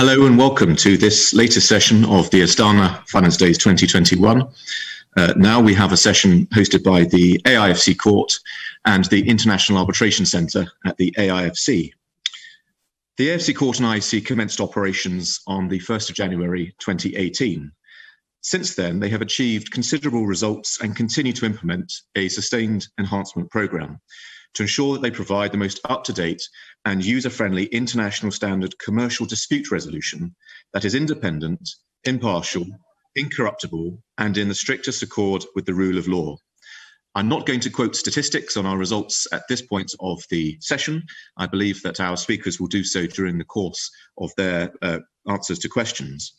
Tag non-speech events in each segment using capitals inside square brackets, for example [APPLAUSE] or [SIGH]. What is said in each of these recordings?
Hello and welcome to this latest session of the Astana Finance Days 2021. Uh, now we have a session hosted by the AIFC Court and the International Arbitration Centre at the AIFC. The AIFC Court and IAC commenced operations on the 1st of January 2018. Since then, they have achieved considerable results and continue to implement a sustained enhancement programme to ensure that they provide the most up to date and user friendly international standard commercial dispute resolution that is independent, impartial, incorruptible, and in the strictest accord with the rule of law. I'm not going to quote statistics on our results at this point of the session. I believe that our speakers will do so during the course of their uh, answers to questions.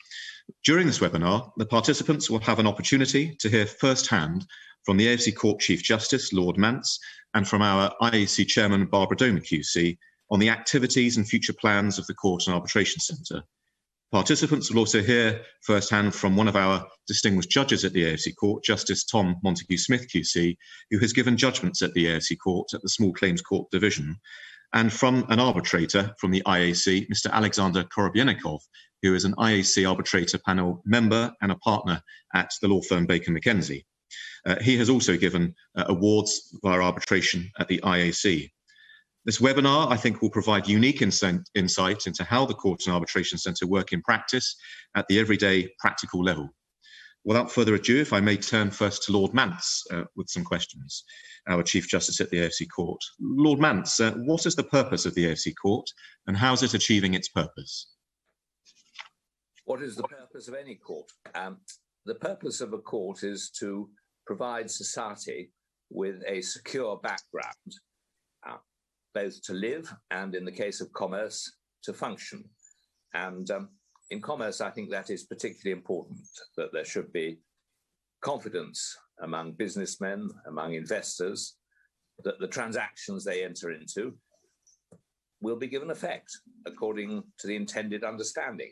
During this webinar, the participants will have an opportunity to hear firsthand from the AIFC Court Chief Justice, Lord Mance, and from our IAC Chairman, Barbara Dohmann QC, on the activities and future plans of the Court and Arbitration Centre. Participants will also hear firsthand from one of our distinguished judges at the AIFC Court, Justice Tom Montagu-Smith QC, who has given judgments at the AIFC Court at the Small Claims Court Division, and from an arbitrator from the IAC, Mr. Alexander Korobeinikov, who is an IAC arbitrator panel member and a partner at the law firm Baker McKenzie. Uh, he has also given uh, awards via arbitration at the IAC. This webinar, I think, will provide unique insight into how the Court and Arbitration Centre work in practice at the everyday practical level. Without further ado, if I may turn first to Lord Mance uh, with some questions, our Chief Justice at the AIFC Court. Lord Mance, uh, what is the purpose of the AIFC Court and how is it achieving its purpose? What is the purpose of any court? Um, the purpose of a court is to provide society with a secure background, both to live and, in the case of commerce, to function. And um, in commerce, I think that is particularly important that there should be confidence among businessmen, among investors, that the transactions they enter into will be given effect according to the intended understanding.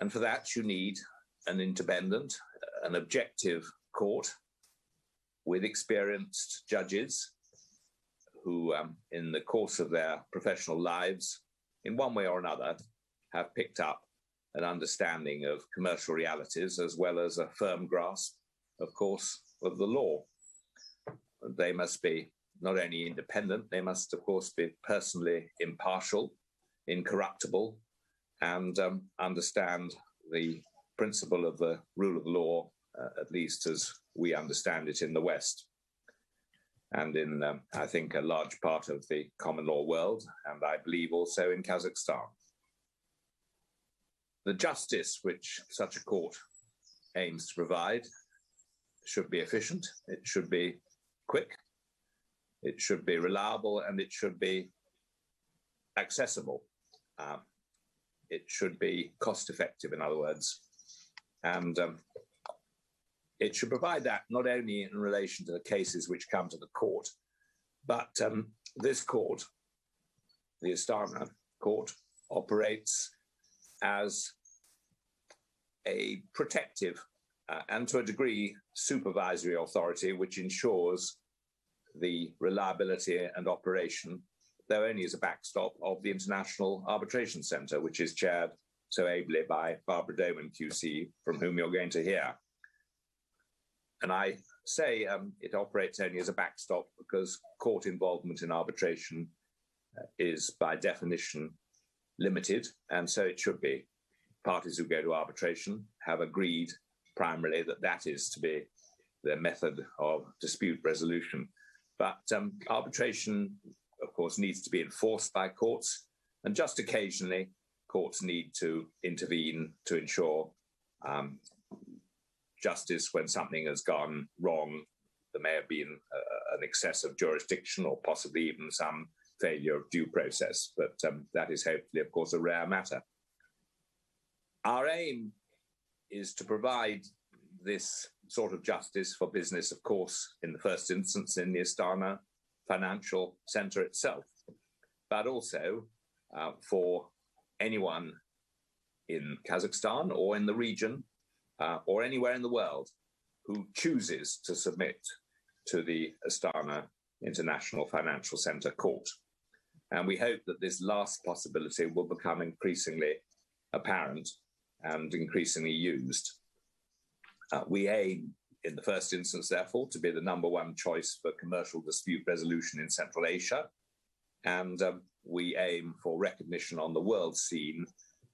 And for that, you need an independent, an objective court with experienced judges who, um, in the course of their professional lives, in one way or another, have picked up an understanding of commercial realities as well as a firm grasp, of course, of the law. They must be not only independent, they must, of course, be personally impartial, incorruptible, and um, understand the principle of the rule of law uh, at least as we understand it in the West. And in, um, I think, a large part of the common law world, and I believe also in Kazakhstan. The justice which such a court aims to provide should be efficient, it should be quick, it should be reliable, and it should be accessible. Um, it should be cost effective, in other words. And um, it should provide that not only in relation to the cases which come to the court, but um, this court, the Astana court, operates as a protective uh, and to a degree supervisory authority which ensures the reliability and operation, though only as a backstop, of the International Arbitration Centre, which is chaired so ably by Barbara Dohmann QC, from whom you're going to hear. And I say um, it operates only as a backstop because court involvement in arbitration uh, is by definition limited, and so it should be. Parties who go to arbitration have agreed primarily that that is to be their method of dispute resolution. But um, arbitration, of course, needs to be enforced by courts, and just occasionally, courts need to intervene to ensure um, justice when something has gone wrong. There may have been uh, an excess of jurisdiction or possibly even some failure of due process, but um, that is hopefully, of course, a rare matter. Our aim is to provide this sort of justice for business, of course, in the first instance in the Astana Financial Centre itself, but also uh, for anyone in Kazakhstan or in the region uh, or anywhere in the world who chooses to submit to the Astana International Financial Center Court. And we hope that this last possibility will become increasingly apparent and increasingly used. Uh, we aim, in the first instance, therefore, to be the number one choice for commercial dispute resolution in Central Asia. And um, we aim for recognition on the world scene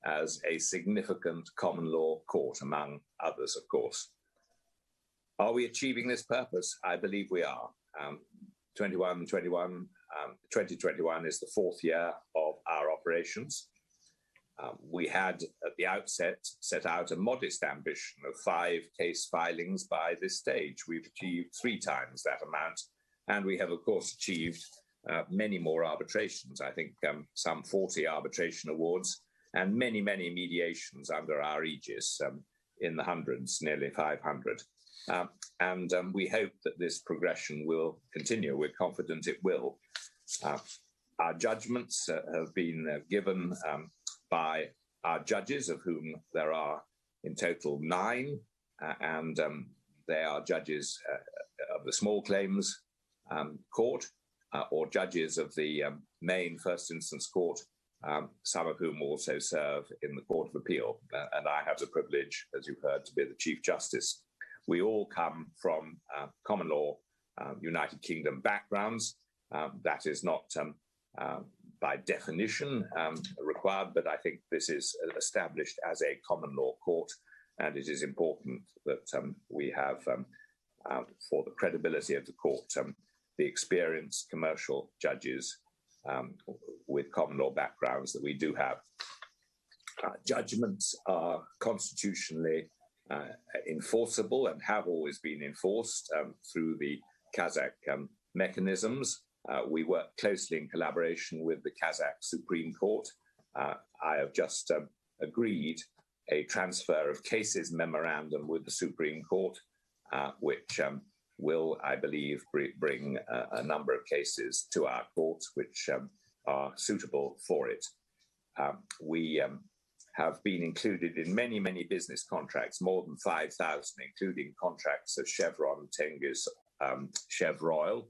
as a significant common law court, among others, of course. Are we achieving this purpose? I believe we are. Um, 21, 21, um, 2021 is the fourth year of our operations. Um, we had at the outset set out a modest ambition of five case filings by this stage. We've achieved three times that amount, and we have, of course, achieved uh, many more arbitrations. I think um, some 40 arbitration awards and many, many mediations under our aegis um, in the hundreds, nearly 500. Um, and um, we hope that this progression will continue. We're confident it will. Uh, our judgments uh, have been uh, given um, by our judges, of whom there are in total nine, uh, and um, they are judges uh, of the small claims court uh, or judges of the main first instance court, um, some of whom also serve in the Court of Appeal. Uh, and I have the privilege, as you've heard, to be the Chief Justice. We all come from uh, common law um, United Kingdom backgrounds. Um, that is not um, uh, by definition um, required, but I think this is established as a common law court, and it is important that um, we have, um, uh, for the credibility of the court, um, the experienced commercial judges um, with common law backgrounds that we do have. Uh, judgments are constitutionally uh, enforceable and have always been enforced um, through the Kazakh mechanisms. Uh, we work closely in collaboration with the Kazakh Supreme Court. Uh, I have just um, agreed a transfer of cases memorandum with the Supreme Court, uh, which um, will, I believe, bring a, a, number of cases to our court which um, are suitable for it. Um, we um, have been included in many, many business contracts, more than 5,000, including contracts of Chevron, Tengiz, um, Chevroil,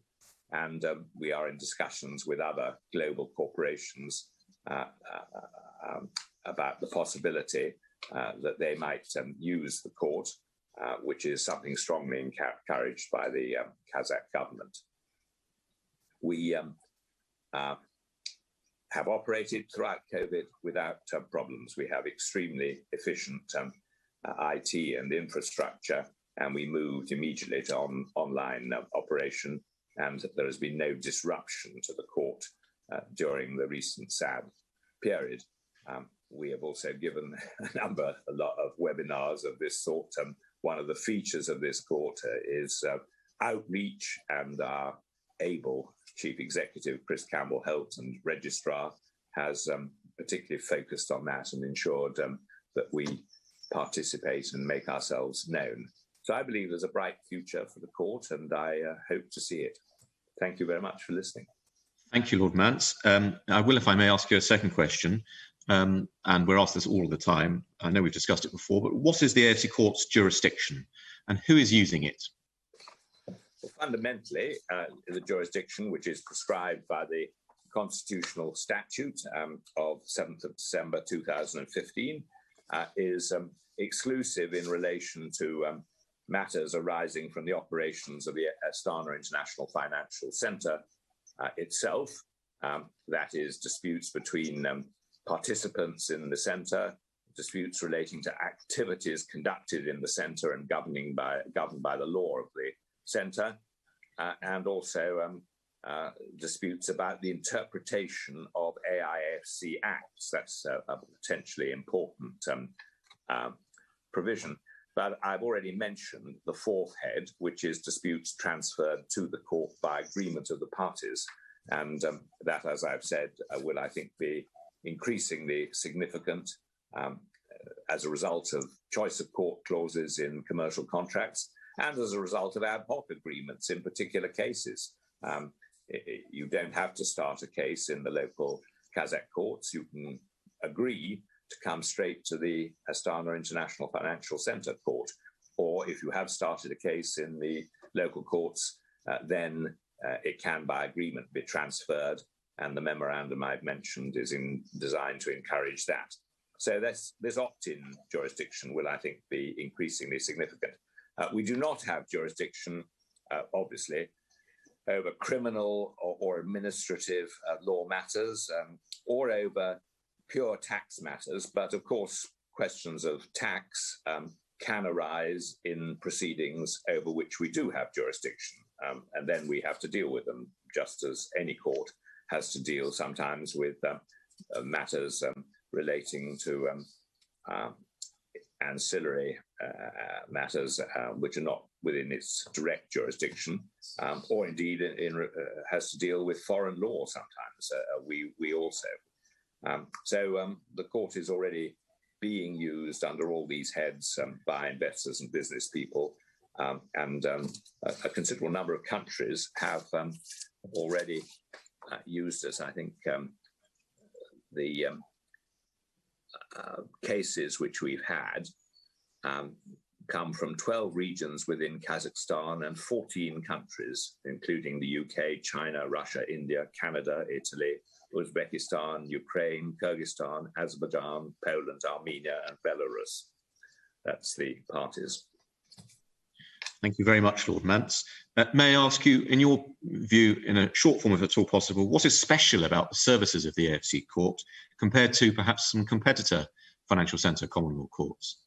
and um, we are in discussions with other global corporations uh, uh, about the possibility uh, that they might um, use the court, uh, which is something strongly encouraged by the um, Kazakh government. We um, uh, have operated throughout COVID without uh, problems. We have extremely efficient um, IT and infrastructure, and we moved immediately to on, online operation and there has been no disruption to the court uh, during the recent sad period. Um, we have also given [LAUGHS] a number, a lot of webinars of this sort. Um, one of the features of this uh, is uh, outreach, and our able chief executive, Chris Campbell-Holt, and registrar has um, particularly focused on that and ensured um, that we participate and make ourselves known. So I believe there's a bright future for the court, and I uh, hope to see it. Thank you very much for listening. Thank you, Lord Mance. Um, I will, if I may, ask you a second question. Um, and we're asked this all the time. I know we've discussed it before, but what is the AFC Court's jurisdiction and who is using it? Well, fundamentally, uh, the jurisdiction, which is prescribed by the constitutional statute um, of 7th of December 2015, uh, is um, exclusive in relation to um, matters arising from the operations of the Astana International Financial Center uh, itself. Um, that is, disputes between um, participants in the center, disputes relating to activities conducted in the center and governing by, governed by the law of the center, uh, and also um, uh, disputes about the interpretation of AIFC acts. That's a, a potentially important um, uh, provision. But I've already mentioned the fourth head, which is disputes transferred to the court by agreement of the parties. And um, that, as I've said, uh, will, I think, be increasingly significant um, as a result of choice of court clauses in commercial contracts and as a result of ad hoc agreements in particular cases. Um, it, you don't have to start a case in the local Kazakh courts. You can agree to come straight to the Astana International Financial Center court. Or if you have started a case in the local courts, uh, then uh, it can, by agreement, be transferred and the memorandum I've mentioned is in, designed to encourage that. So this, this opt-in jurisdiction will, I think, be increasingly significant. Uh, we do not have jurisdiction, uh, obviously, over criminal or, or administrative uh, law matters um, or over pure tax matters. But of course, questions of tax um, can arise in proceedings over which we do have jurisdiction. Um, and then we have to deal with them, just as any court has to deal sometimes with um, uh, matters um, relating to um, um, ancillary uh, matters uh, which are not within its direct jurisdiction, um, or indeed in, in, uh, has to deal with foreign law sometimes. Uh, we, we also. Um, so um, the court is already being used under all these heads um, by investors and business people. And a, a, considerable number of countries have already uh, used us. I think the uh, cases which we've had um, come from 12 regions within Kazakhstan and 14 countries, including the UK, China, Russia, India, Canada, Italy, Uzbekistan, Ukraine, Kyrgyzstan, Azerbaijan, Poland, Armenia, and Belarus. That's the parties. Thank you very much, Lord Mance. Uh, may I ask you, in your view, in a short form, if at all possible, what is special about the services of the AFC Court compared to perhaps some competitor financial centre common law courts?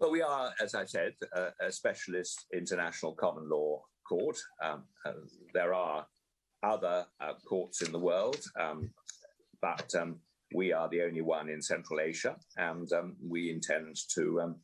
Well, we are, as I said, a, specialist international common law court. Um, uh, there are other uh, courts in the world, um, but um, we are the only one in Central Asia, and um, we intend to um,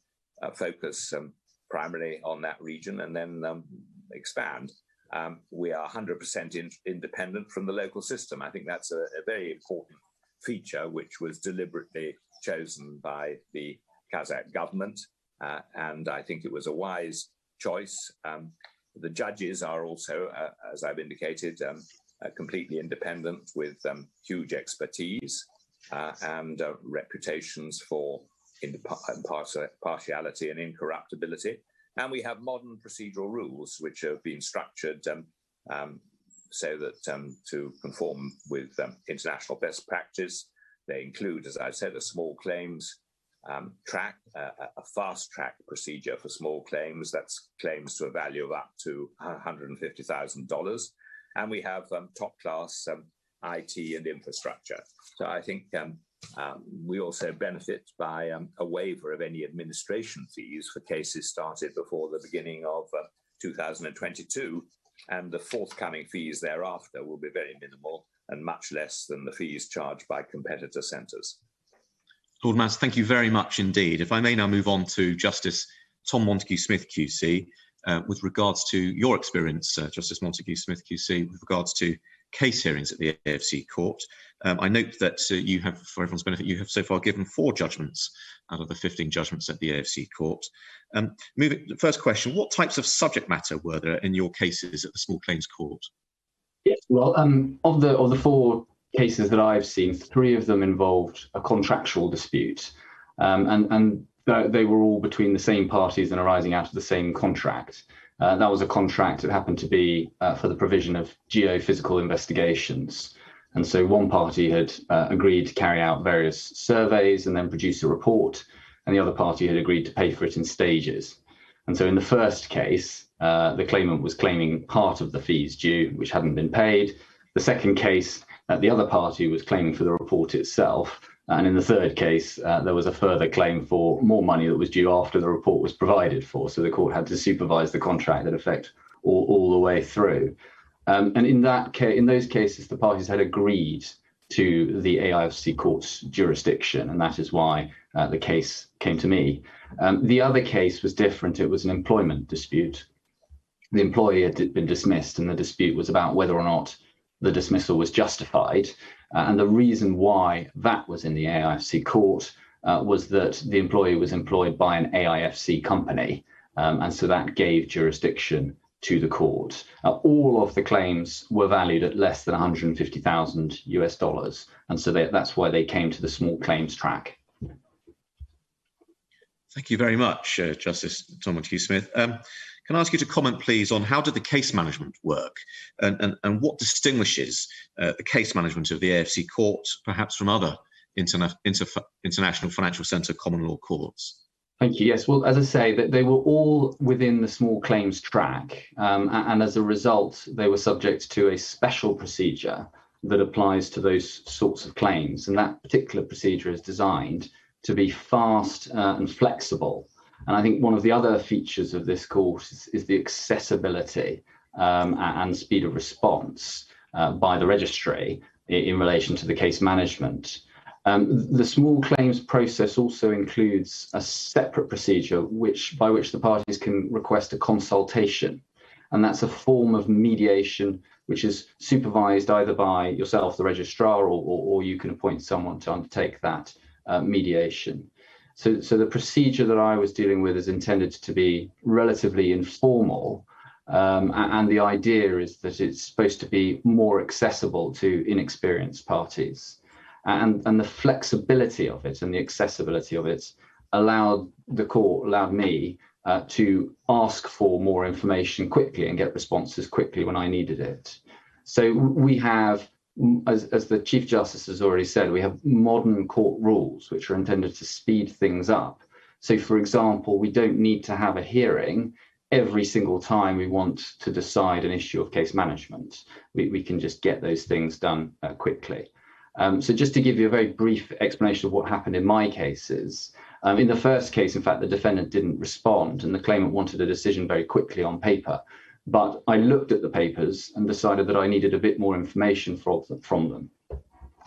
uh, focus um, primarily on that region and then um, expand. Um, we are 100% in, independent from the local system. I think that's a, a, very important feature, which was deliberately chosen by the Kazakh government. Uh, and I think it was a wise choice. Um, the judges are also, uh, as I've indicated, um, uh, completely independent with um, huge expertise uh, and uh, reputations for impartiality and incorruptibility. And we have modern procedural rules which have been structured um, um, so that um, to conform with um, international best practice, they include, as I said, a small claims um, track, uh, a fast track procedure for small claims. That's claims to a value of up to $150,000. And we have um, top class IT and infrastructure. So I think um, um, we also benefit by um, a waiver of any administration fees for cases started before the beginning of uh, 2022, and the forthcoming fees thereafter will be very minimal and much less than the fees charged by competitor centres. Lord Mance, thank you very much indeed. If I may now move on to Justice Tom Montagu-Smith QC, uh, with regards to your experience, uh, Justice Montagu-Smith QC, with regards to case hearings at the AFC court. Um, I note that uh, you have, for everyone's benefit, you have so far given four judgments out of the 15 judgments at the AFC court. Um, moving, first question, what types of subject matter were there in your cases at the small claims court? Yes, well, um, of the of the four cases that I've seen, three of them involved a contractual dispute, um, and and they were all between the same parties and arising out of the same contract. Uh, that was a contract that happened to be uh, for the provision of geophysical investigations. And so one party had uh, agreed to carry out various surveys and then produce a report, and the other party had agreed to pay for it in stages. And so in the first case, uh, the claimant was claiming part of the fees due, which hadn't been paid. The second case, uh, the other party was claiming for the report itself, and in the third case, uh, there was a further claim for more money that was due after the report was provided for. So the court had to supervise the contract in effect all, all the way through. Um, and in that case, in those cases, the parties had agreed to the AIFC court's jurisdiction, and that is why uh, the case came to me. Um, the other case was different. It was an employment dispute. The employee had been dismissed, and the dispute was about whether or not the dismissal was justified. Uh, and the reason why that was in the AIFC court uh, was that the employee was employed by an AIFC company. Um, and so that gave jurisdiction to the court. Uh, all of the claims were valued at less than 150,000 US dollars. And so they, that's why they came to the small claims track. Thank you very much, uh, Justice Tom Montagu-Smith. Um, can I ask you to comment, please, on how did the case management work and, and, and what distinguishes uh, the case management of the AFC court, perhaps from other interna- inter- international financial centre common law courts? Thank you. Yes, well, as I say, that they were all within the small claims track, um, and as a result, they were subject to a special procedure that applies to those sorts of claims. And that particular procedure is designed to be fast uh, and flexible. And I think one of the other features of this course is, is the accessibility um, and speed of response uh, by the registry in, in relation to the case management. Um, the small claims process also includes a separate procedure which by which the parties can request a consultation. And that's a form of mediation which is supervised either by yourself, the registrar, or, or, or you can appoint someone to undertake that uh, mediation. So, so the procedure that I was dealing with is intended to be relatively informal. Um, and the idea is that it's supposed to be more accessible to inexperienced parties and, and the flexibility of it and the accessibility of it allowed the court, allowed me uh, to ask for more information quickly and get responses quickly when I needed it. So we have, as, as the Chief Justice has already said, we have modern court rules which are intended to speed things up. So, for example, we don't need to have a hearing every single time we want to decide an issue of case management. We, we can just get those things done uh, quickly. Um, so just to give you a very brief explanation of what happened in my cases, um, in the first case, in fact, the defendant didn't respond and the claimant wanted a decision very quickly on paper. But I looked at the papers and decided that I needed a bit more information from, them,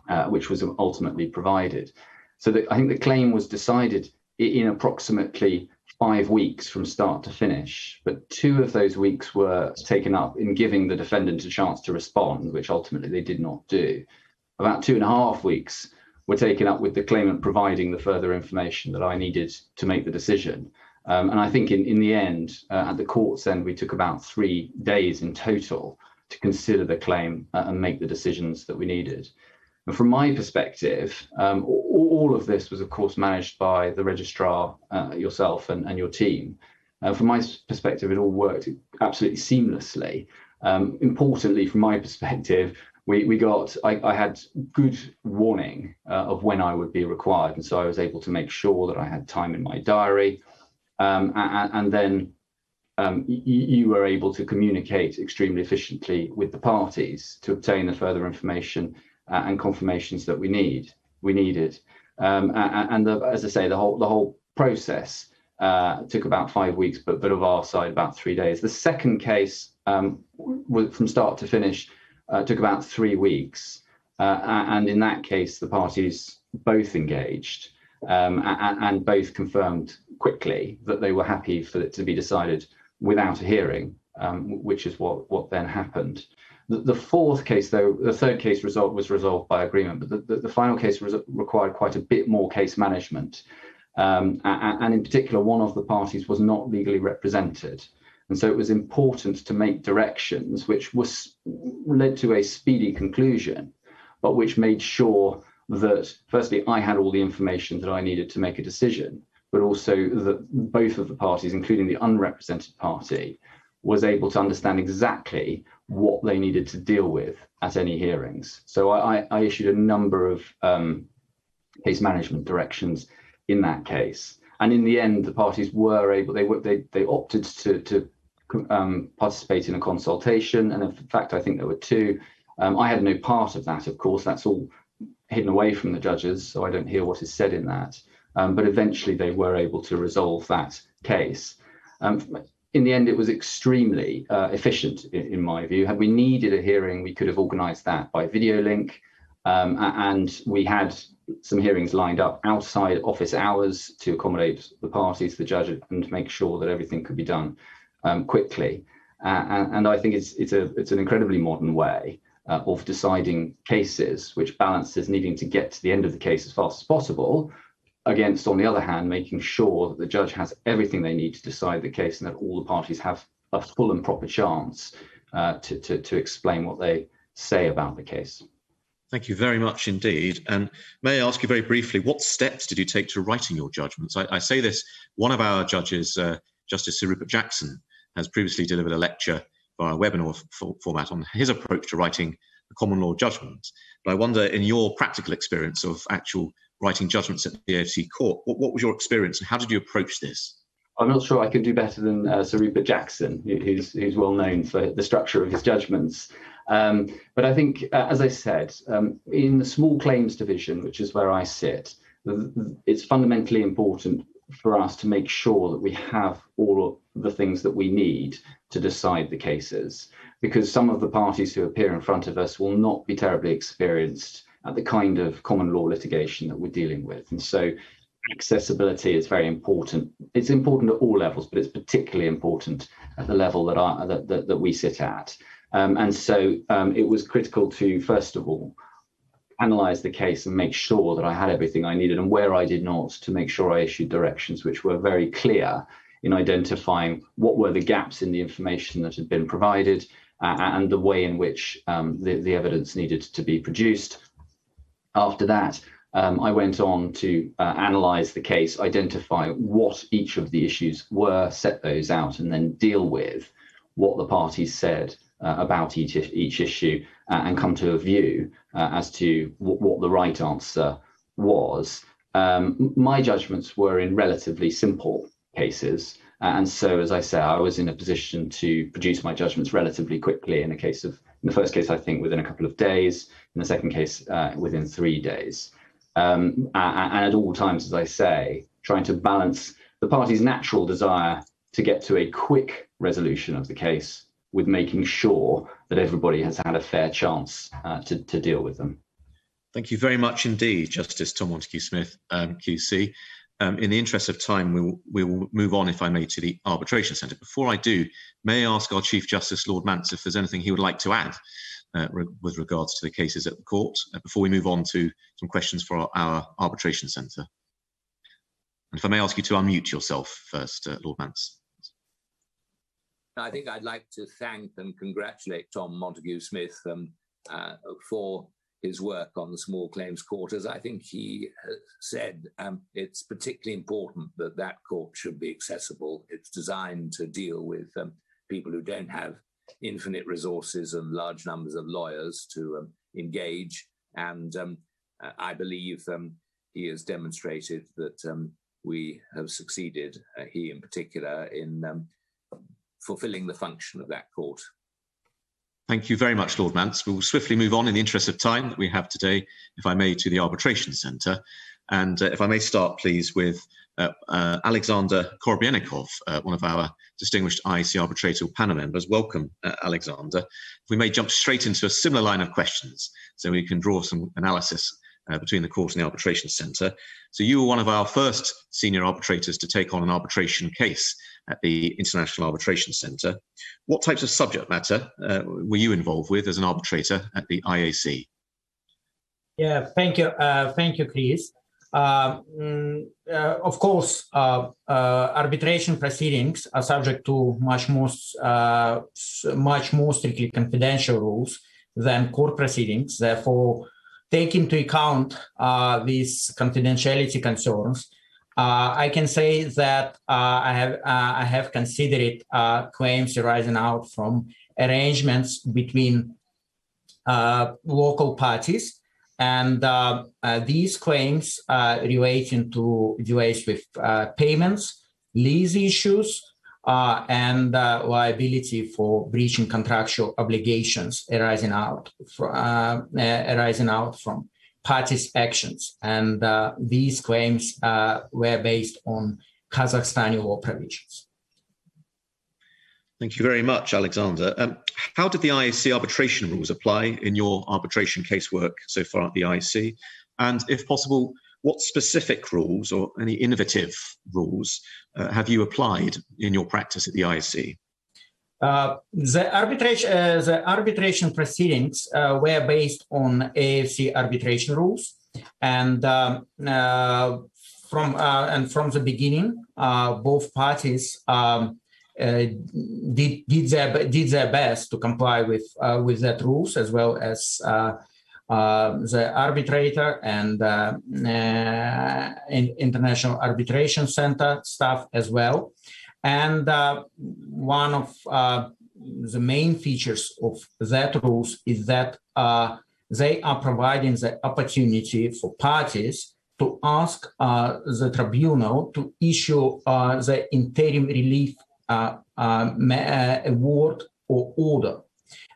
uh, which was ultimately provided. So the, I think the claim was decided in approximately five weeks from start to finish, but two of those weeks were taken up in giving the defendant a chance to respond, which ultimately they did not do about two and a half weeks were taken up with the claimant providing the further information that I needed to make the decision. Um, and I think in, in the end, uh, at the court's end, we took about three days in total to consider the claim uh, and make the decisions that we needed. And from my perspective, um, all, of this was, of course, managed by the registrar, uh, yourself, and, and your team. Uh, from my perspective, it all worked absolutely seamlessly. Um, importantly, from my [LAUGHS] perspective, we, we got I, I had good warning uh, of when I would be required, and so I was able to make sure that I had time in my diary, um, and, and, then um, y- you were able to communicate extremely efficiently with the parties to obtain the further information uh, and confirmations that we need we needed, um, and, and the, as I say, the whole the whole process uh, took about five weeks, but but of our side about three days. The second case um, was from start to finish uh, took about three weeks. Uh, and in that case, the parties both engaged um, and, and, both confirmed quickly that they were happy for it to be decided without a hearing, um, which is what, what then happened. The, the, fourth case, though, the third case result was resolved by agreement, but the, the, the final case required quite a bit more case management. Um, and, and in particular, one of the parties was not legally represented. And so it was important to make directions which was led to a speedy conclusion, but which made sure that firstly I had all the information that I needed to make a decision, but also that both of the parties, including the unrepresented party, was able to understand exactly what they needed to deal with at any hearings. So I, I issued a number of um, case management directions in that case. And in the end, the parties were able, they, they, they opted to, to um, participate in a consultation. And in fact, I think there were two. Um, I had no part of that, of course. That's all hidden away from the judges, so I don't hear what is said in that. Um, but eventually, they were able to resolve that case. Um, in the end, it was extremely uh, efficient, in, in, my view. Had we needed a hearing, we could have organised that by video link. Um, and we had some hearings lined up outside office hours to accommodate the parties, the judge, and to make sure that everything could be done um, quickly. Uh, and, and, I think it's it's a it's an incredibly modern way uh, of deciding cases, which balances needing to get to the end of the case as fast as possible, against on the other hand making sure that the judge has everything they need to decide the case and that all the parties have a full and proper chance uh, to, to to explain what they say about the case. Thank you very much indeed. And may I ask you very briefly, what steps did you take to writing your judgments? I, I say this, one of our judges, uh, Justice Sir Rupert Jackson, has previously delivered a lecture via webinar format on his approach to writing a common law judgment. But I wonder, in your practical experience of actual writing judgments at the AIFC court, what, what was your experience and how did you approach this? I'm not sure I can do better than uh, Sir Rupert Jackson, who's, who's well known for the structure of his judgments. Um, but I think, uh, as I said, um, in the small claims division, which is where I sit, it's fundamentally important for us to make sure that we have all the things that we need to decide the cases, because some of the parties who appear in front of us will not be terribly experienced at the kind of common law litigation that we're dealing with. And so accessibility is very important. It's important at all levels, but it's particularly important at the level that, I, that, that, that we sit at. Um, and so um, it was critical to, first of all, analyze the case and make sure that I had everything I needed and where I did not to make sure I issued directions which were very clear in identifying what were the gaps in the information that had been provided uh, and the way in which um, the, the evidence needed to be produced. After that, um, I went on to uh, analyze the case, identify what each of the issues were, set those out, and then deal with what the parties said uh, about each, each issue uh, and come to a view uh, as to w- what the right answer was. Um, my judgments were in relatively simple cases. And so, as I say, I was in a position to produce my judgments relatively quickly in a case of, in the first case, I think within a couple of days, in the second case, uh, within three days. Um, and at all times, as I say, trying to balance the party's natural desire to get to a quick resolution of the case with making sure that everybody has had a fair chance uh, to, to deal with them. Thank you very much indeed, Justice Tom Montagu-Smith, um, QC. Um, in the interest of time, we will, we will move on, if I may, to the Arbitration Centre. Before I do, may I ask our Chief Justice, Lord Mance, if there's anything he would like to add uh, re with regards to the cases at the court, uh, before we move on to some questions for our, our Arbitration Centre. And if I may ask you to unmute yourself first, uh, Lord Mance. I think I'd like to thank and congratulate Tom Montagu-Smith um, uh, for his work on the small claims court. As I think he said, um, it's particularly important that that court should be accessible. It's designed to deal with um, people who don't have infinite resources and large numbers of lawyers to um, engage. And um, I believe um, he has demonstrated that we have succeeded, uh, he in particular, in fulfilling the function of that court. Thank you very much, Lord Mance. We'll swiftly move on in the interest of time that we have today, if I may, to the Arbitration Centre. And uh, if I may start, please, with uh, uh, Alexander Korobeinikov, uh, one of our distinguished IAC arbitrator panel members. Welcome, uh, Alexander. We may jump straight into a similar line of questions so we can draw some analysis uh, between the court and the arbitration centre. So you were one of our first senior arbitrators to take on an arbitration case at the International Arbitration Centre. What types of subject matter uh, were you involved with as an arbitrator at the IAC? Yeah, thank you, uh, thank you, Chris. Uh, mm, uh, of course, uh, arbitration proceedings are subject to much more, much more strictly confidential rules than court proceedings. Therefore, take into account uh, these confidentiality concerns, uh, I can say that uh, I have uh, I have considered uh, claims arising out from arrangements between uh, local parties, and these claims relating to delays with payments, lease issues, uh, and uh, liability for breaching contractual obligations arising out from, uh, arising out from parties' actions. And uh, these claims uh, were based on Kazakhstani law provisions. Thank you very much, Alexander. Um, how did the IAC arbitration rules apply in your arbitration casework so far at the IAC? And if possible, what specific rules or any innovative rules uh, have you applied in your practice at the ISC? Uh, the arbitration, uh, the arbitration proceedings uh, were based on AIFC arbitration rules, and um, uh, from uh, and from the beginning, both parties um, did did their did their best to comply with with that rules as well as the arbitrator and in International Arbitration Center staff as well. And one of the main features of that rules is that they are providing the opportunity for parties to ask uh, the tribunal to issue uh, the interim relief uh, award or order.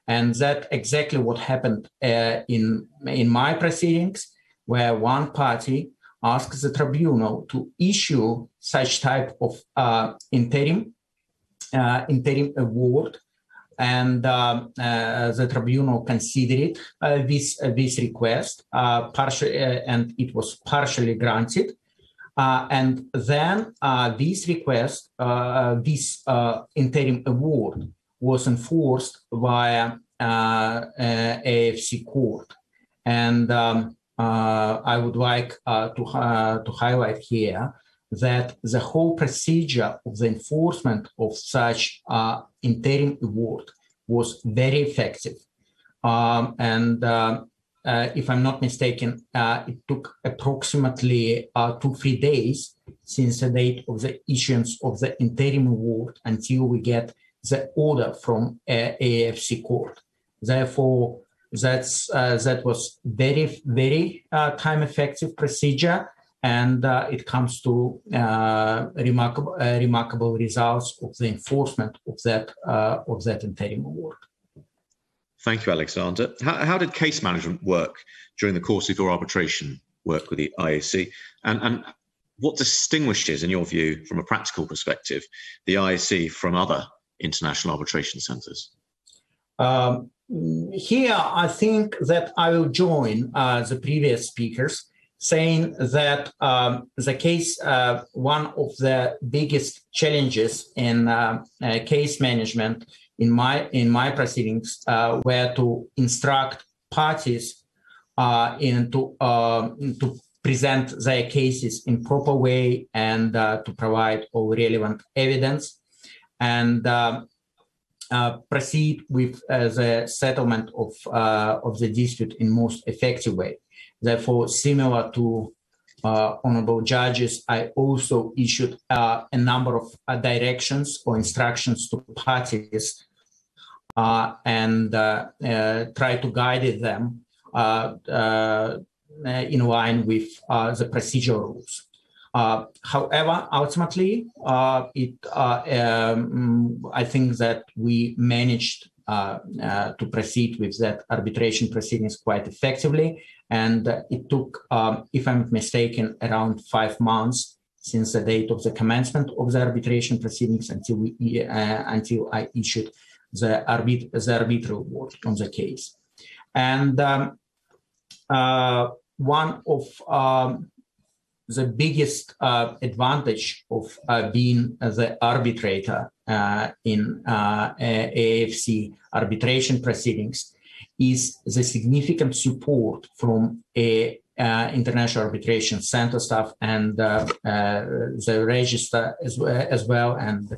And that exactly what happened uh, in, in my proceedings, where one party asked the tribunal to issue such type of uh, interim, uh, interim award, and um, uh, the tribunal considered uh, this, uh, this request, partially, and it was partially granted. and then this request, this interim award, was enforced via uh, uh, AFC court. And um, uh, I would like to, to highlight here that the whole procedure of the enforcement of such uh, interim award was very effective. Um, and uh, uh, if I'm not mistaken, it took approximately two, three days since the date of the issuance of the interim award until we get the order from AFC court. Therefore, that's uh, that was very very uh, time effective procedure, and uh, it comes to uh, remarkable uh, remarkable results of the enforcement of that uh, of that interim award. Thank you, Alexander. How, how, did case management work during the course of your arbitration work with the IAC, and and what distinguishes, in your view, from a practical perspective, the IAC from other international arbitration centres? Um, here, I think that I will join uh, the previous speakers saying that um, the case, uh, one of the biggest challenges in uh, uh case management in my in my proceedings uh, were to instruct parties uh, in to to present their cases in proper way and to provide all relevant evidence. And uh, proceed with uh, the settlement of uh, of the dispute in most effective way. Therefore, similar to uh, honorable judges, I also issued uh, a number of directions or instructions to parties and try to guide them in line with the procedure rules. Uh, however, ultimately, uh, it uh, um, I think that we managed uh, uh, to proceed with that arbitration proceedings quite effectively, and it took, um, if I'm mistaken, around five months since the date of the commencement of the arbitration proceedings until we until I issued the, arbit- the arbitral award on the case, and um, one of um, the biggest uh, advantage of uh, being the arbitrator uh, in uh, AFC arbitration proceedings is the significant support from a uh, International Arbitration Center staff and uh, uh, the register as, as well. And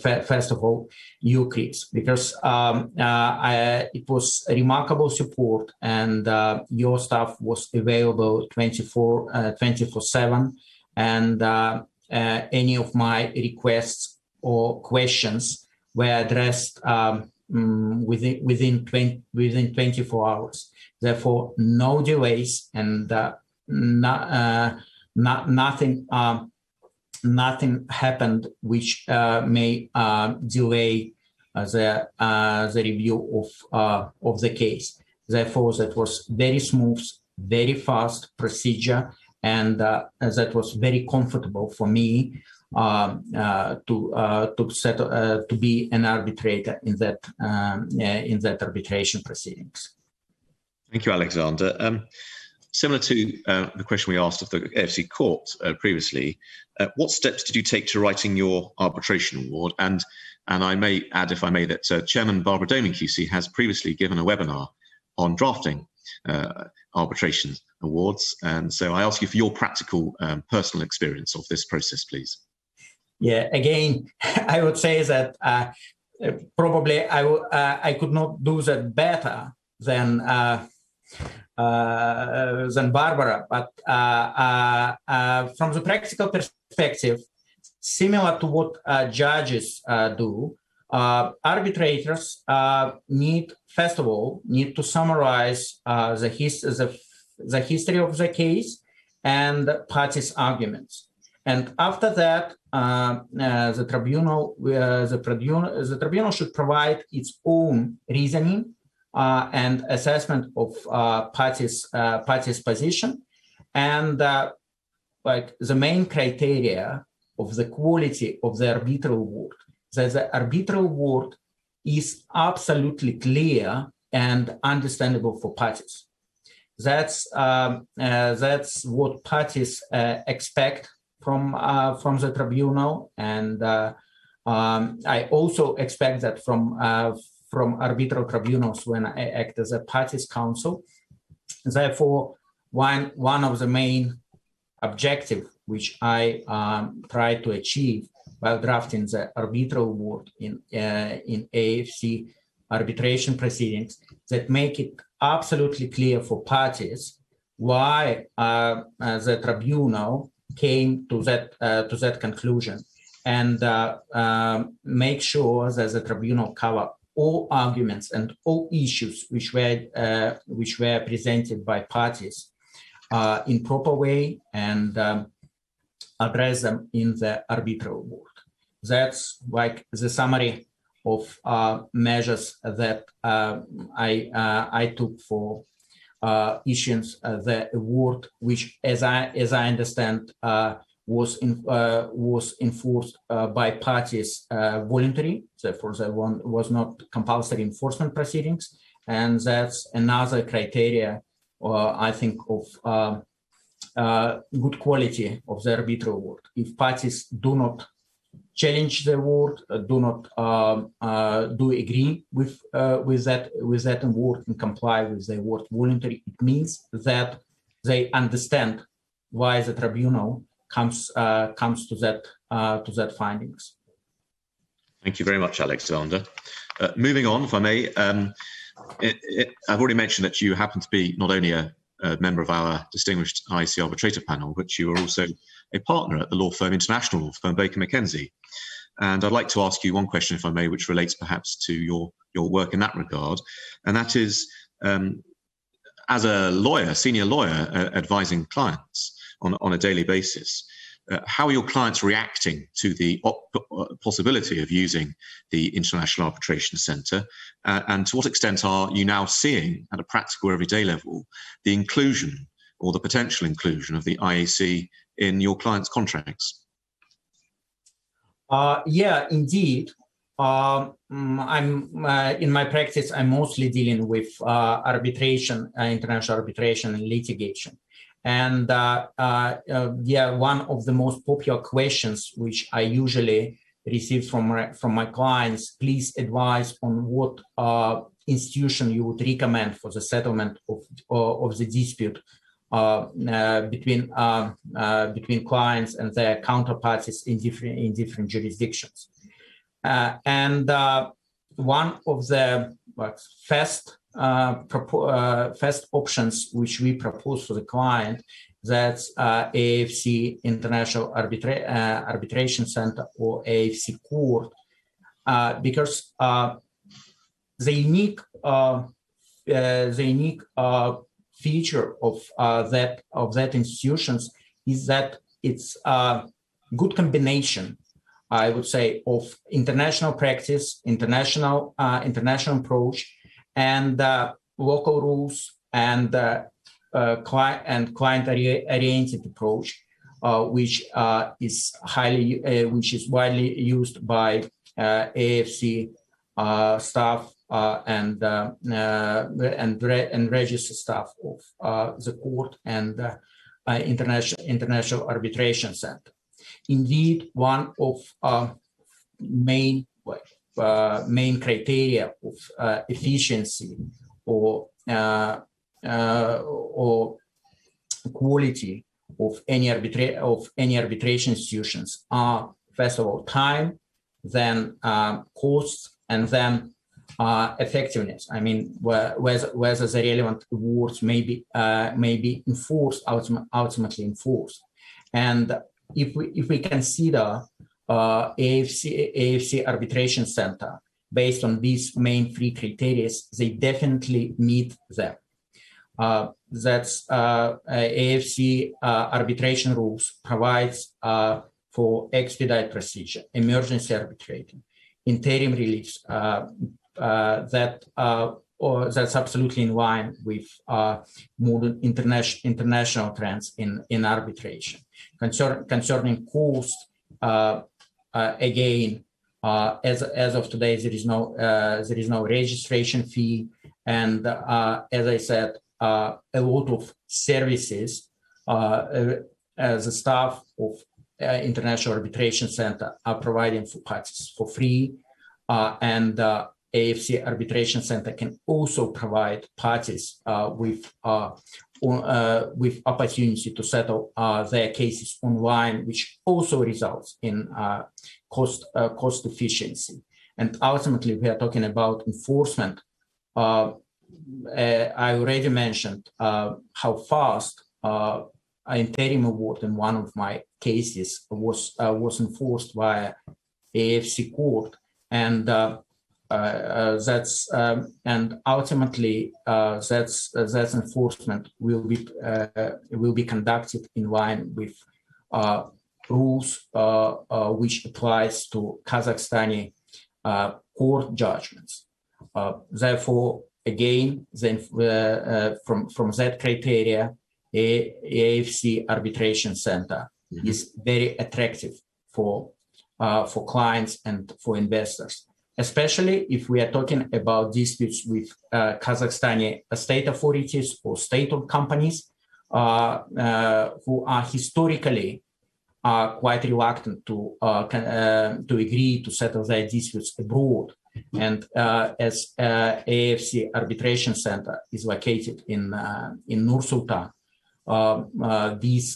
first of all, you Chris, because um, I, it was remarkable support and your staff was available 24 24 7 and any of my requests or questions were addressed um, mm, within within 20, within 24 hours. Therefore, no delays and uh, not, uh, not, nothing um, nothing happened which uh, may uh, delay uh, the uh, the review of of the case. Therefore, that was very smooth, very fast procedure, and that was very comfortable for me um, uh, to uh, to set uh, to be an arbitrator in that um, in that arbitration proceedings. Thank you, Alexander. Um, similar to uh, the question we asked of the AFC court uh, previously, uh, what steps did you take to writing your arbitration award? And and I may add, if I may, that uh, Chairman Barbara Dohmann QC has previously given a webinar on drafting uh, arbitration awards. And so I ask you for your practical um, personal experience of this process, please. Yeah, again, [LAUGHS] I would say that uh, probably I could not do that better than Uh, than Barbara, but uh, uh, from the practical perspective, similar to what judges do, uh, arbitrators uh, need, first of all, need to summarize uh, the, his- the, the history of the case and parties' arguments. And after that, the tribunal, the, tribunal, the tribunal should provide its own reasoning and assessment of parties' parties' position, and like the main criteria of the quality of the arbitral award that the arbitral word is absolutely clear and understandable for parties. That's um, uh, that's what parties uh, expect from uh, from the tribunal, and uh, um, I also expect that from uh, from arbitral tribunals when I act as a parties counsel. Therefore, one one of the main objective which I um, try to achieve while drafting the arbitral award in, uh, in AFC arbitration proceedings that make it absolutely clear for parties why uh, uh, the tribunal came to that uh, to that conclusion and uh, um, make sure that the tribunal cover all arguments and all issues which were uh, which were presented by parties in proper way and um, address them in the arbitral award. That's like the summary of uh, measures that uh, I uh, I took for uh, issuance the award, which, as I as I understand, uh, was in, uh, was enforced by parties voluntary. Therefore, that one was not compulsory enforcement proceedings, and that's another criteria, I think, of good quality of the arbitral award. If parties do not challenge the award, uh, do not um, uh, do agree with uh, with that with that award and comply with the award voluntarily, it means that they understand why the tribunal comes uh, comes to that uh, to that findings. Thank you very much, Alexander. Uh, moving on, if I may, um, it, it, I've already mentioned that you happen to be not only a, a member of our distinguished IAC arbitrator panel, but you are also a partner at the law firm, international law firm Baker McKenzie. And I'd like to ask you one question, if I may, which relates perhaps to your, your work in that regard. And that is um, as a lawyer, senior lawyer, uh, advising clients on, on a daily basis, uh, how are your clients reacting to the op- uh, possibility of using the International Arbitration Centre? Uh, and to what extent are you now seeing, at a practical everyday level, the inclusion or the potential inclusion of the IAC in your clients' contracts? Uh, yeah, indeed. Uh, I'm uh, in my practice. I'm mostly dealing with uh, arbitration, uh, international arbitration, and litigation. And uh, yeah, one of the most popular questions which I usually receive from my, from my clients: please advise on what institution you would recommend for the settlement of of the dispute uh, uh, between uh, between clients and their counterparties in different in different jurisdictions. and one of the first first options which we propose for the client that's uh, AFC International Arbitra- uh, Arbitration Center or AFC Court, uh, because the unique the unique feature of uh, that of that institutions is that it's a good combination I would say, of international practice, international uh, international approach, and uh, local rules and uh, uh client and client oriented approach, which is highly which is widely used by AFC staff uh, and uh, uh, and re- and register staff of the court and international international arbitration center. Indeed, one of main main criteria of efficiency or or quality of any arbitra- of any arbitration institutions are first of all time, then um, costs, and then uh, effectiveness. I mean, whether, whether the relevant awards may be, uh, may be enforced, ultimately enforced. And if we, if we consider uh, AFC, AFC Arbitration Center based on these main three criteria, they definitely meet them. Uh, that's uh, AFC uh, arbitration rules provides uh, for expedite procedure, emergency arbitrating, interim reliefs, uh, uh, that or that's absolutely in line with modern international international trends in, in arbitration. Concern, concerning cost, again, as as of today, there is no there is no registration fee, and as I said, uh, a lot of services uh, as a staff of uh, International Arbitration Center are providing for parties for free. and AFC Arbitration Center can also provide parties with uh, with opportunity to settle uh, their cases online, which also results in uh, cost cost efficiency. And ultimately, we are talking about enforcement uh, I already mentioned uh, how fast uh, an interim award in one of my cases was was enforced by AFC court, and that's um, and ultimately that's that's enforcement will be will be conducted in line with rules uh, uh, which applies to Kazakhstani uh, court judgments. therefore, again, then uh, uh, from, from that criteria, a, AFC Arbitration Center mm-hmm. is very attractive for, uh, for clients and for investors, especially if we are talking about disputes with uh, Kazakhstani state authorities or state-owned companies uh, uh, who are historically are quite reluctant to to agree to settle their disputes abroad. And uh, as uh, AFC Arbitration Center is located in uh, in Nur Sultan, uh, these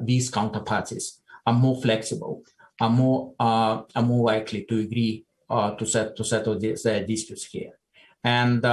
these counterparties are more flexible, are more are more likely to agree to set to settle the, disputes here, and.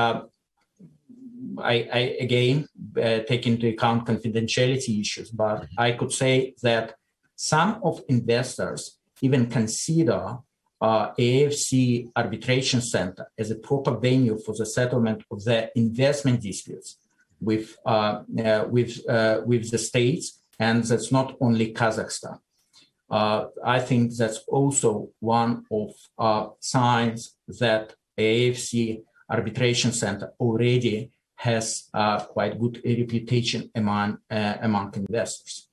I, I, again uh, take into account confidentiality issues, but I could say that some of investors even consider uh, AFC Arbitration Center as a proper venue for the settlement of their investment disputes with uh, uh, with uh, with the states, and that's not only Kazakhstan. Uh, I think that's also one of uh, signs that AFC Arbitration Center already has quite good reputation among among investors.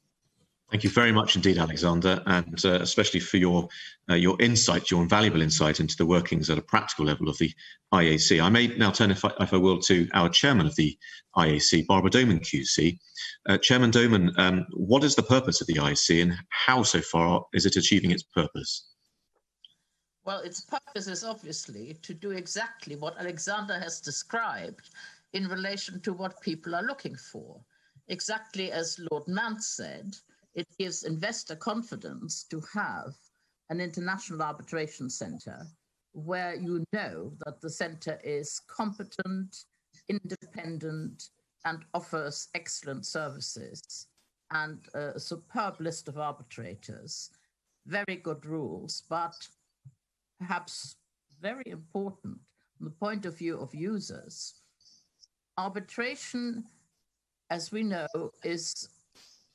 Thank you very much indeed, Alexander, and uh, especially for your uh, your insight, your invaluable insight into the workings at a practical level of the IAC. I may now turn, if I, if I will, to our chairman of the IAC, Barbara Dohmann QC. Uh, chairman Dohmann, um, what is the purpose of the IAC and how so far is it achieving its purpose? Well, its purpose is obviously to do exactly what Alexander has described in relation to what people are looking for. Exactly as Lord Mance said, it gives investor confidence to have an international arbitration center where you know that the center is competent, independent, and offers excellent services and a superb list of arbitrators, very good rules, but perhaps very important from the point of view of users. Arbitration, as we know, is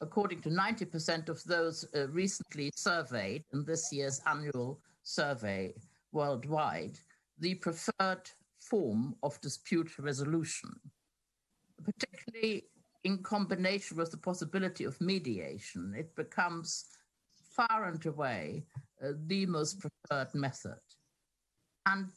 according to 90% of those uh, recently surveyed in this year's annual survey worldwide, the preferred form of dispute resolution, particularly in combination with the possibility of mediation, it becomes far and away uh, the most preferred method. And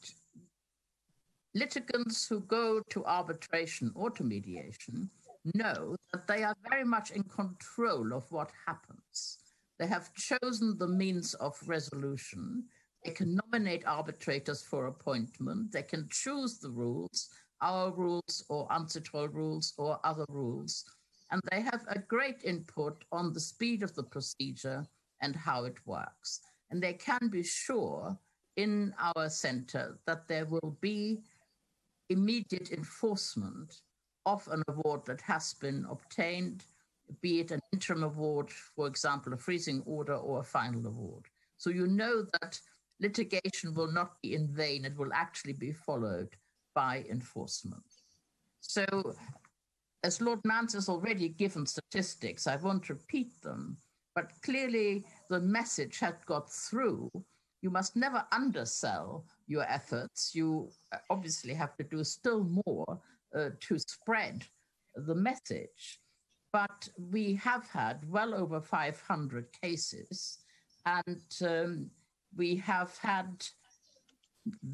litigants who go to arbitration or to mediation know that they are very much in control of what happens. They have chosen the means of resolution. They can nominate arbitrators for appointment. They can choose the rules, our rules or UNCITRAL rules or other rules. And they have a great input on the speed of the procedure and how it works. And they can be sure in our center that there will be immediate enforcement of an award that has been obtained, be it an interim award, for example, a freezing order or a final award. So you know that litigation will not be in vain, it will actually be followed by enforcement. So, as Lord Mance has already given statistics, I won't repeat them, but clearly the message had got through. You must never undersell your efforts. You uh, obviously have to do still more uh, to spread the message. But we have had well over 500 cases, and um, we have had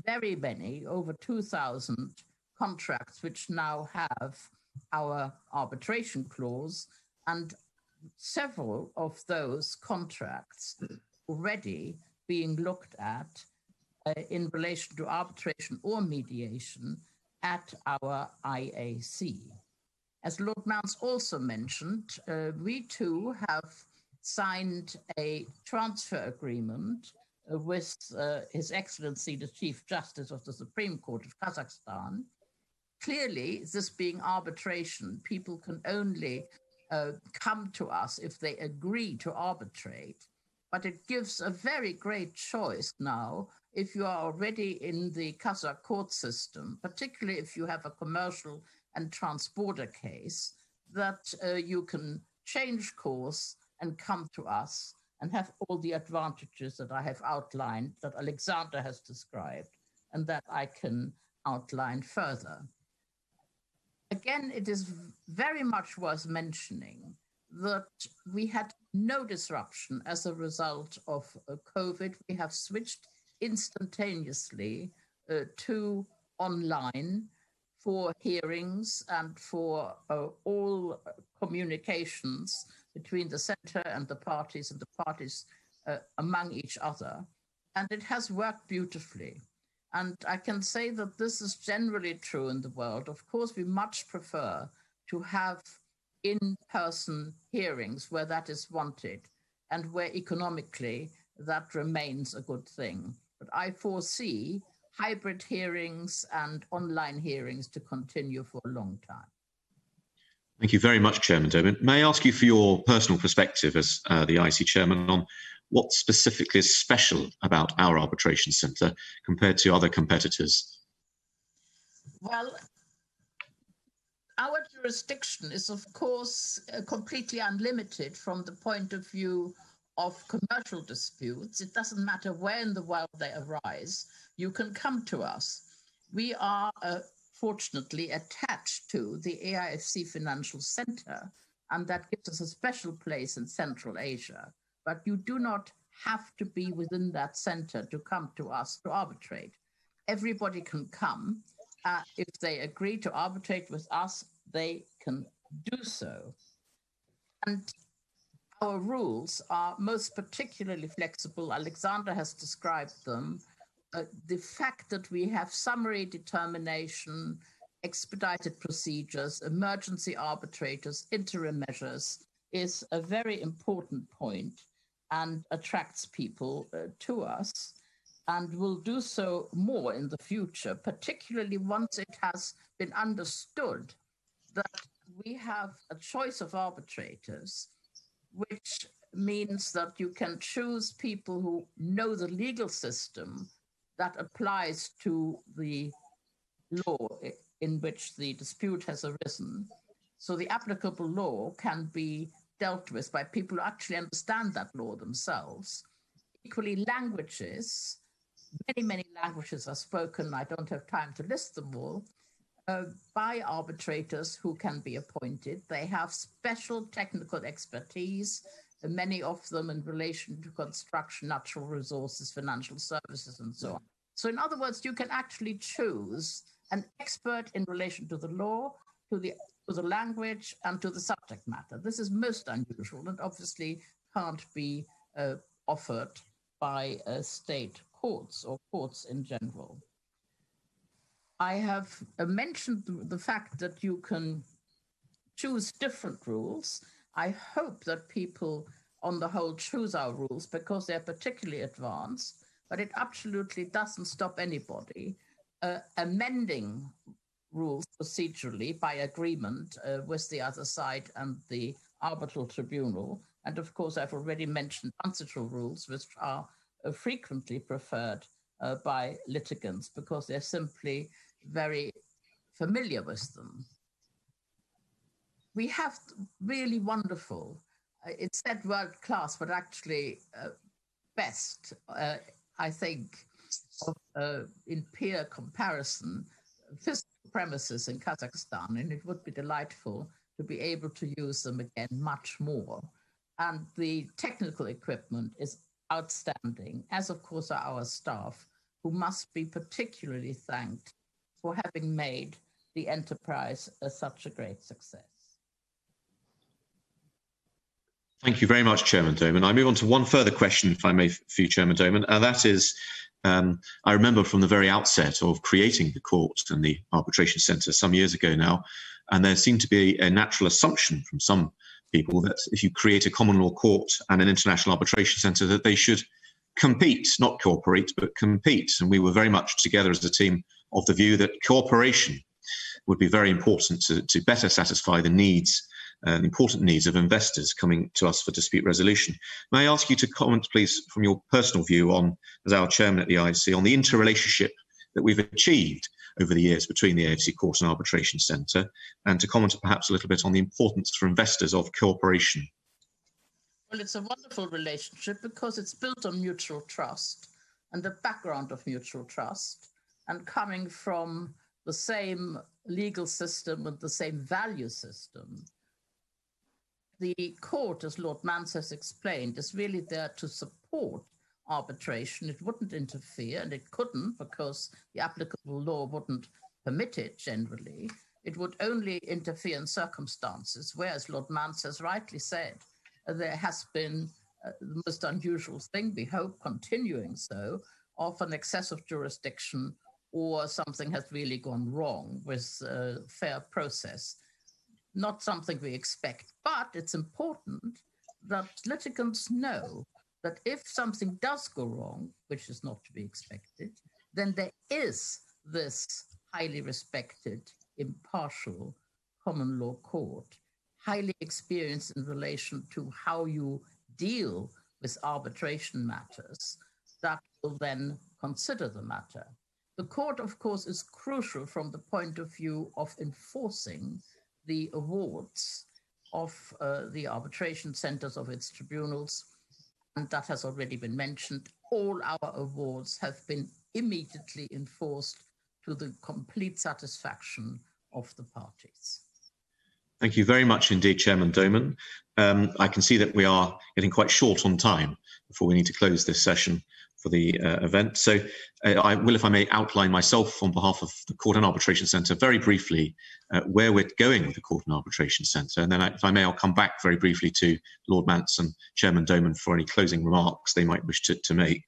very many, over 2,000 contracts, which now have our arbitration clause, and several of those contracts already being looked at uh, in relation to arbitration or mediation at our IAC. As Lord Mance also mentioned, uh, we too have signed a transfer agreement with uh, His Excellency the Chief Justice of the Supreme Court of Kazakhstan. Clearly, this being arbitration, people can only uh, come to us if they agree to arbitrate. But it gives a very great choice now if you are already in the Kazakh court system, particularly if you have a commercial and transborder case, that uh, you can change course and come to us and have all the advantages that I have outlined, that Alexander has described, and that I can outline further. Again, it is very much worth mentioning that we had no disruption as a result of uh, COVID. We have switched instantaneously uh, to online for hearings and for uh, all communications between the center and the parties and the parties uh, among each other. And it has worked beautifully. And I can say that this is generally true in the world. Of course, we much prefer to have in person hearings where that is wanted and where economically that remains a good thing. But I foresee hybrid hearings and online hearings to continue for a long time. Thank you very much, Chairman Dohmann. May I ask you for your personal perspective as uh, the IC chairman on what specifically is special about our arbitration centre compared to other competitors? Well, our jurisdiction is, of course, uh, completely unlimited from the point of view of commercial disputes. It doesn't matter where in the world they arise, you can come to us. We are a fortunately attached to the AIFC Financial Center, and that gives us a special place in Central Asia. But you do not have to be within that center to come to us to arbitrate. Everybody can come. Uh, if they agree to arbitrate with us, they can do so. And our rules are most particularly flexible. Alexander has described them uh, the fact that we have summary determination, expedited procedures, emergency arbitrators, interim measures is a very important point and attracts people uh, to us and will do so more in the future, particularly once it has been understood that we have a choice of arbitrators, which means that you can choose people who know the legal system that applies to the law in which the dispute has arisen. So the applicable law can be dealt with by people who actually understand that law themselves. Equally, languages, many, many languages are spoken, I don't have time to list them all, uh, by arbitrators who can be appointed. They have special technical expertise many of them in relation to construction, natural resources, financial services, and so on. So, in other words, you can actually choose an expert in relation to the law, to the to the language, and to the subject matter. This is most unusual and obviously can't be uh, offered by a state courts or courts in general. I have uh, mentioned the fact that you can choose different rules I hope that people, on the whole, choose our rules because they're particularly advanced. but it absolutely doesn't stop anybody uh, amending rules procedurally by agreement uh, with the other side and the arbitral tribunal. And of course, I've already mentioned UNCITRAL rules, which are frequently preferred uh, by litigants because they're simply very familiar with them. We have really wonderful, uh, it's said world class, but actually uh, best, uh, I think, uh, in peer comparison, physical premises in Kazakhstan, and it would be delightful to be able to use them again much more. And the technical equipment is outstanding, as of course are our staff, who must be particularly thanked for having made the enterprise a, such a great success. Thank you very much, Chairman Dohmann. I move on to one further question, if I may, for you, Chairman Dohmann, and that is um, I remember from the very outset of creating the court and the arbitration centre some years ago now, and there seemed to be a natural assumption from some people that if you create a common law court and an international arbitration centre, that they should compete, not cooperate, but compete. And we were very much together as a team of the view that cooperation would be very important to, to better satisfy the needs uh, the important needs of investors coming to us for dispute resolution. May I ask you to comment, please, from your personal view on, as our chairman at the IC, on the interrelationship that we've achieved over the years between the AIFC Court and Arbitration Centre, and to comment perhaps a little bit on the importance for investors of cooperation. Well, it's a wonderful relationship because it's built on mutual trust and the background of mutual trust, and coming from the same legal system and the same value system. The court, as Lord Mance has explained, is really there to support arbitration. It wouldn't interfere, and it couldn't because the applicable law wouldn't permit it generally. It would only interfere in circumstances where, as Lord Mance has rightly said, there has been uh, the most unusual thing, we hope continuing so, of an excess of jurisdiction or something has really gone wrong with uh, fair process. Not something we expect, but it's important that litigants know that if something does go wrong, which is not to be expected, then there is this highly respected, impartial common law court, highly experienced in relation to how you deal with arbitration matters, that will then consider the matter. The court, of course, is crucial from the point of view of enforcing the awards of uh, the arbitration centers of its tribunals and that has already been mentioned, all our awards have been immediately enforced to the complete satisfaction of the parties. Thank you very much indeed, Chairman Dohmann. Um, I can see that we are getting quite short on time before we need to close this session for the uh, event. So uh, I will, if I may, outline myself on behalf of the Court and Arbitration Centre very briefly uh, where we're going with the Court and Arbitration Centre. And then, I, if I may, I'll come back very briefly to Lord Mance Chairman Dohmann for any closing remarks they might wish to, to make.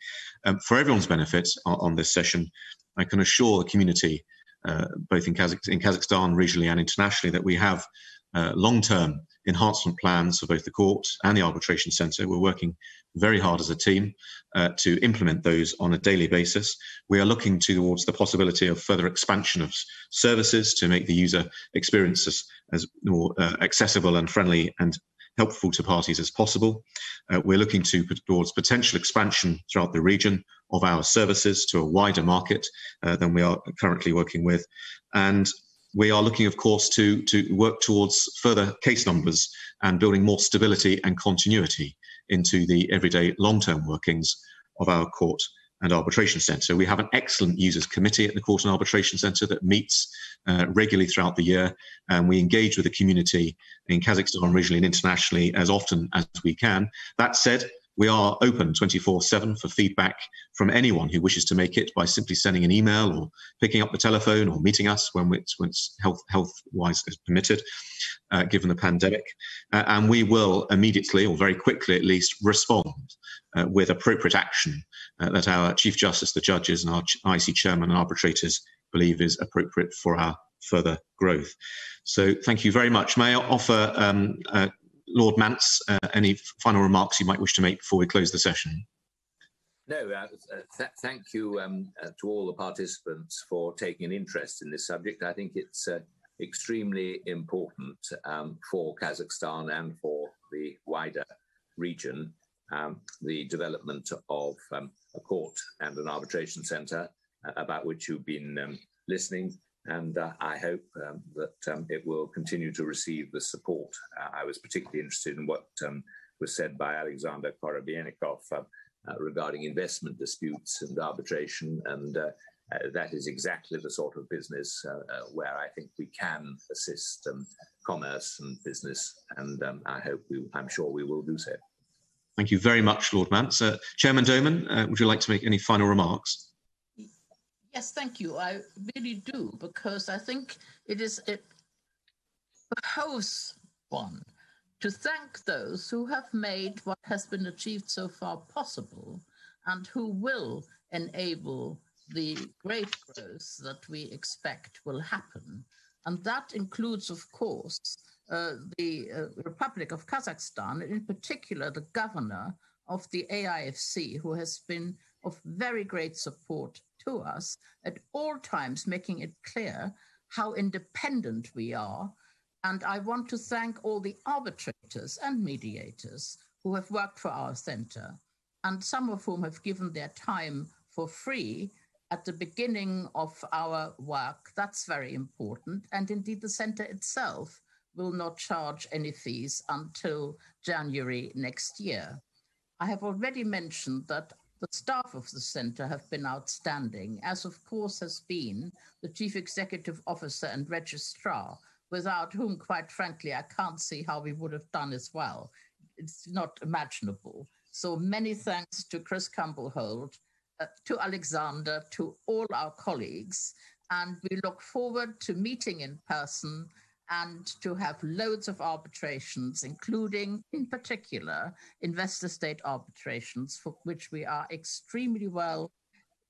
Um, for everyone's benefit on, on, this session, I can assure the community, uh, both in, Kazakh in Kazakhstan, regionally and internationally, that we have uh, long-term enhancement plans for both the court and the arbitration centre. We're working very hard as a team uh, to implement those on a daily basis. We are looking towards the possibility of further expansion of services to make the user experience as, as more uh, accessible and friendly and helpful to parties as possible. Uh, we're looking to towards potential expansion throughout the region of our services to a wider market uh, than we are currently working with. And we are looking, of course, to, to work towards further case numbers and building more stability and continuity into the everyday long-term workings of our court and arbitration centre. We have an excellent users committee at the Court and Arbitration Centre that meets uh, regularly throughout the year, and we engage with the community in Kazakhstan regionally and internationally as often as we can. That said, we are open 24 7 for feedback from anyone who wishes to make it by simply sending an email or picking up the telephone or meeting us when it's, when it's health, health wise is permitted, uh, given the pandemic. Uh, and we will immediately, or very quickly at least, respond uh, with appropriate action uh, that our Chief Justice, the judges, and our IC chairman and arbitrators believe is appropriate for our further growth. So thank you very much. May I offer um, uh, Lord Mance, uh, any final remarks you might wish to make before we close the session? No, uh, th- thank you um, uh, to all the participants for taking an interest in this subject. I think it's uh, extremely important um, for Kazakhstan and for the wider region um, the development of um, a court and an arbitration centre uh, about which you've been um, listening. And uh, I hope um, that um, it will continue to receive the support. Uh, I was particularly interested in what um, was said by Alexander Korobeinikov uh, uh, regarding investment disputes and arbitration. And uh, that is exactly the sort of business where I think we can assist commerce and business. And I hope we, I'm sure we will do so. Thank you very much, Lord Mance. Uh, Chairman Dohmann, uh, would you like to make any final remarks? Yes, thank you. I really do, because I think it is it behoves one to thank those who have made what has been achieved so far possible and who will enable the great growth that we expect will happen. And that includes, of course, uh, the uh, Republic of Kazakhstan, in particular the governor of the AIFC, who has been of very great support to us at all times, making it clear how independent we are. And I want to thank all the arbitrators and mediators who have worked for our center, and some of whom have given their time for free at the beginning of our work. That's very important. And indeed, the center itself will not charge any fees until January next year. I have already mentioned that the staff of the centre have been outstanding, as of course has been the chief executive officer and registrar, without whom, quite frankly, I can't see how we would have done as well. It's not imaginable. So many thanks to Chris Campbell-Holt, uh, to Alexander, to all our colleagues, and we look forward to meeting in person and to have loads of arbitrations, including, in particular, investor state arbitrations, for which we are extremely well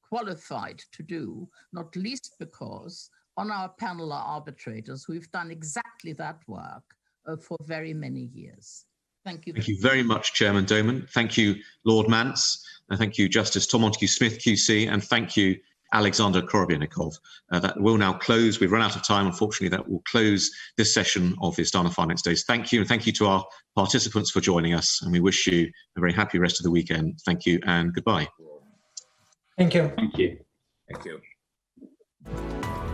qualified to do, not least because on our panel are arbitrators who've done exactly that work uh, for very many years. Thank you. Thank you very much, Chairman Dohmann. Thank you, Lord Mance. And thank you, Justice Tom Montagu-Smith, QC, and thank you, Alexander Korobeinikov. Uh, that will now close. We've run out of time, unfortunately. That will close this session of the Astana Finance Days. Thank you, and thank you to our participants for joining us. And we wish you a very happy rest of the weekend. Thank you, and goodbye. Thank you. Thank you. Thank you.